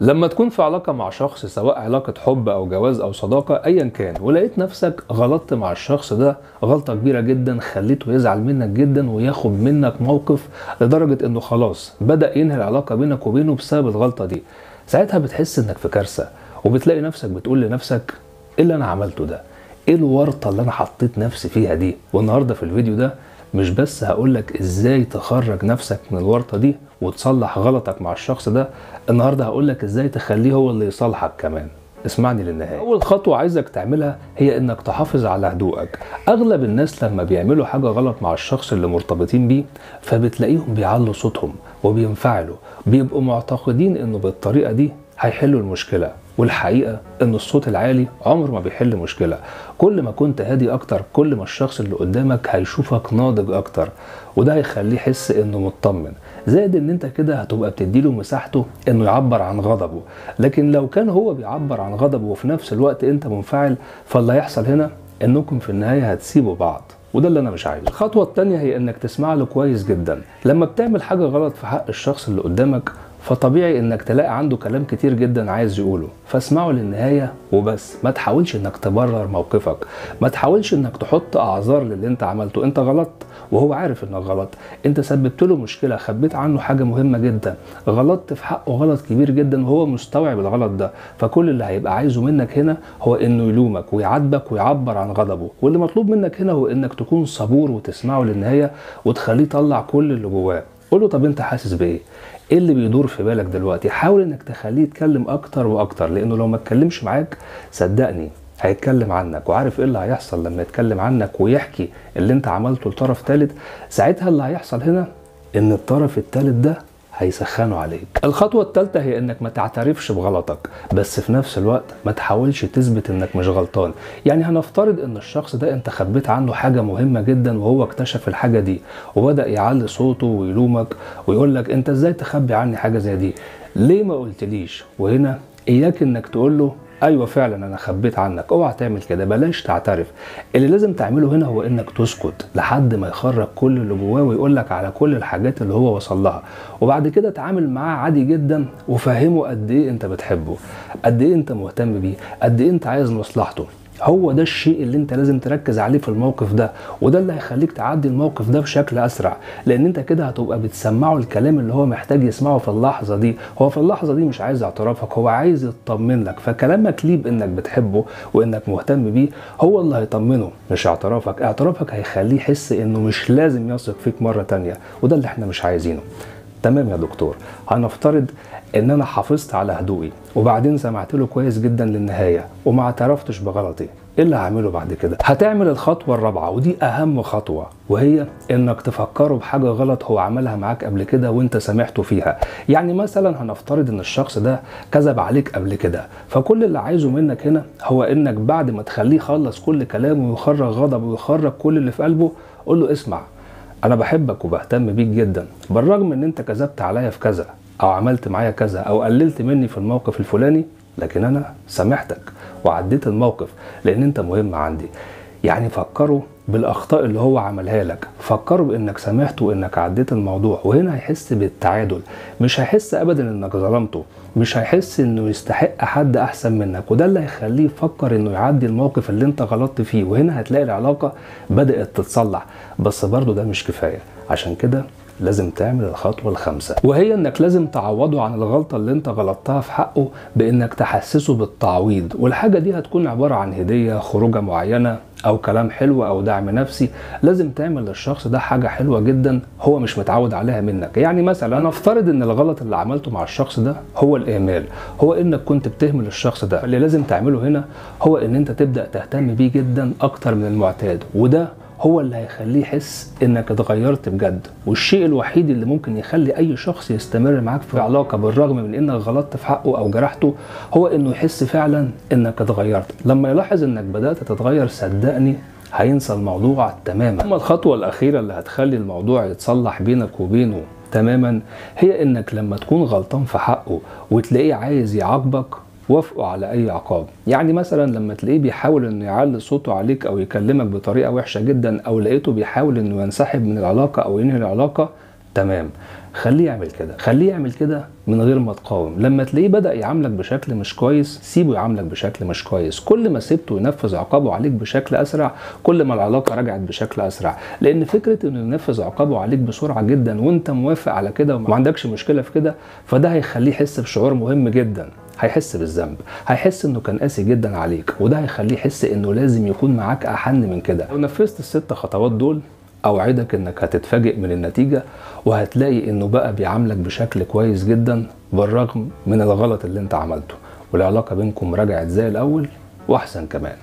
لما تكون في علاقة مع شخص سواء علاقة حب أو جواز أو صداقة أيا كان ولقيت نفسك غلطت مع الشخص ده غلطة كبيرة جدا خليته يزعل منك جدا وياخد منك موقف لدرجة إنه خلاص بدأ ينهي العلاقة بينك وبينه بسبب الغلطة دي ساعتها بتحس إنك في كارثة وبتلاقي نفسك بتقول لنفسك إيه اللي أنا عملته ده؟ إيه الورطة اللي أنا حطيت نفسي فيها دي؟ والنهاردة في الفيديو ده مش بس هقولك إزاي تخرج نفسك من الورطة دي وتصلح غلطك مع الشخص ده النهارده هقولك إزاي تخليه هو اللي يصالحك كمان. اسمعني للنهاية. أول خطوة عايزك تعملها هي إنك تحافظ على هدوءك. أغلب الناس لما بيعملوا حاجة غلط مع الشخص اللي مرتبطين بيه فبتلاقيهم بيعلوا صوتهم وبينفعلوا بيبقوا معتقدين إنه بالطريقة دي هيحلوا المشكلة والحقيقة إن الصوت العالي عمره ما بيحل مشكلة. كل ما كنت هادي أكتر كل ما الشخص اللي قدامك هيشوفك ناضج أكتر وده هيخليه يحس إنه مطمن. زائد إن أنت كده هتبقى بتديله مساحته إنه يعبر عن غضبه. لكن لو كان هو بيعبر عن غضبه وفي نفس الوقت أنت منفعل فاللي هيحصل هنا إنكم في النهاية هتسيبوا بعض. وده اللي أنا مش عايزه. الخطوة الثانية هي إنك تسمع له كويس جدا. لما بتعمل حاجة غلط في حق الشخص اللي قدامك فطبيعي إنك تلاقي عنده كلام كتير جدا عايز يقوله. فاسمعه للنهاية وبس. ما تحاولش إنك تبرر موقفك. ما تحاولش إنك تحط أعذار للي أنت عملته. أنت غلط وهو عارف إنك غلط. أنت سببت له مشكلة خبيت عنه حاجة مهمة جدا. غلطت في حقه غلط كبير جدا وهو مستوعب الغلط ده. فكل اللي هيبقى عايزه منك هنا هو إنه يلومك ويعاتبك ويعبر عن غضبه. واللي مطلوب منك هنا هو إنك تكون صبور وتسمعه للنهاية وتخليه يطلع كل اللي جواه. قول له طب انت حاسس بإيه؟ إيه اللي بيدور في بالك دلوقتي؟ حاول إنك تخليه يتكلم أكتر وأكتر لأنه لو ما اتكلمش معاك صدقني هيتكلم عنك. وعارف إيه اللي هيحصل لما يتكلم عنك ويحكي اللي انت عملته لطرف ثالث ساعتها اللي هيحصل هنا إن الطرف الثالث ده هيسخنوا عليك. الخطوة الثالثة هي إنك ما تعترفش بغلطك بس في نفس الوقت ما تحاولش تثبت إنك مش غلطان. يعني هنفترض إن الشخص ده أنت خبيت عنه حاجة مهمة جدا وهو اكتشف الحاجة دي وبدأ يعلي صوته ويلومك ويقول لك أنت إزاي تخبي عني حاجة زي دي؟ ليه ما قلتليش؟ وهنا إياك إنك تقول له أيوه فعلا أنا خبيت عنك. أوعى تعمل كده بلاش تعترف. اللي لازم تعمله هنا هو إنك تسكت لحد ما يخرج كل اللي جواه ويقول لك على كل الحاجات اللي هو وصل لها. وبعد كده تعامل معاه عادي جدا وفهمه قد إيه أنت بتحبه قد إيه أنت مهتم بيه قد إيه أنت عايز مصلحته. هو ده الشيء اللي انت لازم تركز عليه في الموقف ده وده اللي هيخليك تعدي الموقف ده بشكل أسرع لأن انت كده هتبقى بتسمعه الكلام اللي هو محتاج يسمعه في اللحظة دي. هو في اللحظة دي مش عايز اعترافك هو عايز يطمن لك فكلامك ليه بإنك بتحبه وإنك مهتم بيه هو اللي هيطمنه مش اعترافك. اعترافك هيخليه يحس إنه مش لازم يثق فيك مرة تانية وده اللي إحنا مش عايزينه. تمام يا دكتور. هنفترض إن أنا حافظت على هدوئي وبعدين سمعت له كويس جدا للنهاية وما اعترفتش بغلطي إيه اللي هعمله بعد كده؟ هتعمل الخطوة الرابعة ودي أهم خطوة وهي إنك تفكره بحاجة غلط هو عملها معاك قبل كده وأنت سامحته فيها. يعني مثلا هنفترض إن الشخص ده كذب عليك قبل كده فكل اللي عايزه منك هنا هو إنك بعد ما تخليه يخلص كل كلامه ويخرج غضبه ويخرج كل اللي في قلبه قول له اسمع أنا بحبك وبهتم بيك جدا بالرغم ان انت كذبت عليا في كذا أو عملت معايا كذا أو قللت مني في الموقف الفلاني لكن أنا سامحتك وعديت الموقف لأن انت مهم عندي. يعني فكروا بالأخطاء اللي هو عملها لك. فكروا بإنك سامحته وإنك عديت الموضوع. وهنا هيحس بالتعادل. مش هيحس ابدا إنك ظلمته. مش هيحس إنه يستحق حد أحسن منك. وده اللي هيخليه يفكر إنه يعدي الموقف اللي أنت غلطت فيه. وهنا هتلاقي العلاقة بدأت تتصلح. بس برضه ده مش كفاية. عشان كده لازم تعمل الخطوة الخامسة وهي إنك لازم تعوضه عن الغلطة اللي أنت غلطتها في حقه بإنك تحسسه بالتعويض والحاجة دي هتكون عبارة عن هدية خروجة معينة أو كلام حلو أو دعم نفسي لازم تعمل للشخص ده حاجة حلوة جدا هو مش متعود عليها منك. يعني مثلا نفترض إن الغلط اللي عملته مع الشخص ده هو الاهمال هو إنك كنت بتهمل الشخص ده اللي لازم تعمله هنا هو إن أنت تبدأ تهتم بيه جدا أكتر من المعتاد وده هو اللي هيخليه يحس إنك اتغيرت بجد. والشيء الوحيد اللي ممكن يخلي أي شخص يستمر معاك في علاقة بالرغم من إنك غلطت في حقه أو جرحته هو إنه يحس فعلا إنك اتغيرت. لما يلاحظ إنك بدأت تتغير صدقني هينسى الموضوع تماما. أما الخطوة الأخيرة اللي هتخلي الموضوع يتصلح بينك وبينه تماما هي إنك لما تكون غلطان في حقه وتلاقيه عايز يعاقبك وافقوا على أي عقاب. يعني مثلا لما تلاقيه بيحاول إنه يعلي صوته عليك أو يكلمك بطريقة وحشة جدا أو لقيته بيحاول إنه ينسحب من العلاقة أو ينهي العلاقة تمام. خليه يعمل كده. خليه يعمل كده من غير ما تقاوم. لما تلاقيه بدأ يعاملك بشكل مش كويس سيبه يعاملك بشكل مش كويس. كل ما سبته ينفذ عقابه عليك بشكل أسرع كل ما العلاقة رجعت بشكل أسرع. لأن فكرة إنه ينفذ عقابه عليك بسرعة جدا وأنت موافق على كده وما عندكش مشكلة في كده فده هيخليه يحس بشعور مهم جدا. هيحس بالذنب هيحس إنه كان قاسي جدا عليك وده هيخليه يحس إنه لازم يكون معاك أحن من كده. لو نفذت الست خطوات دول أوعدك إنك هتتفاجئ من النتيجة وهتلاقي إنه بقى بيعاملك بشكل كويس جدا بالرغم من الغلط اللي أنت عملته. والعلاقة بينكم رجعت زي الأول وأحسن كمان.